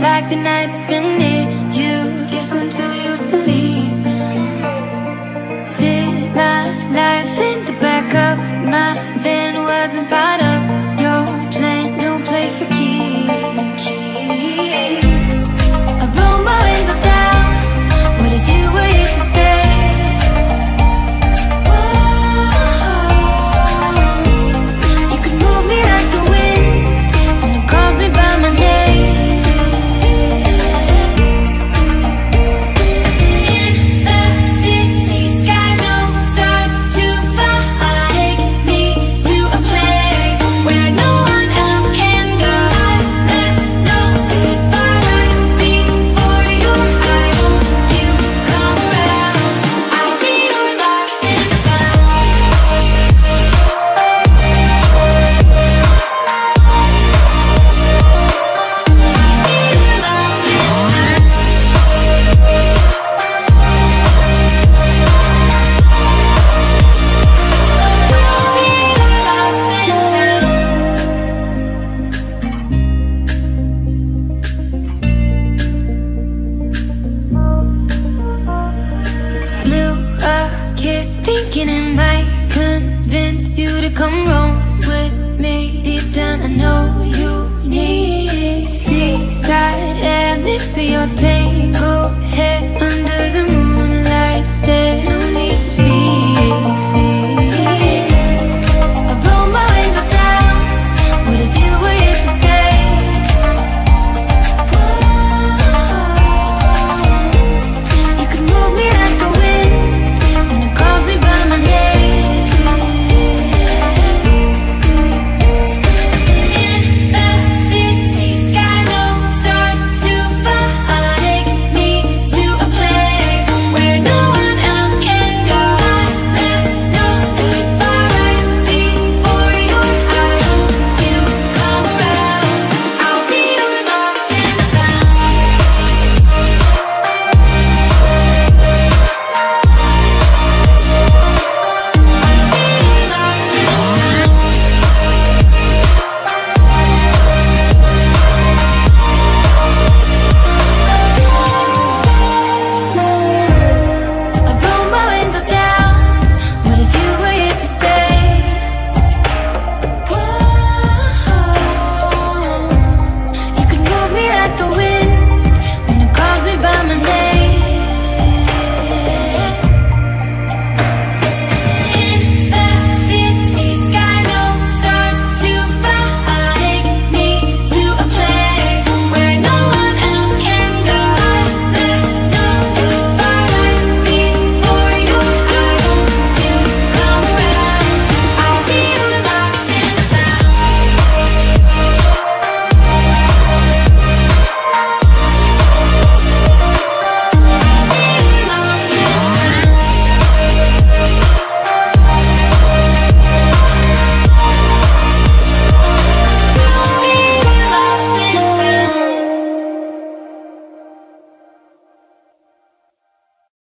like the night's been Just thinking it might convince you to come roam with me. Deep down, I know you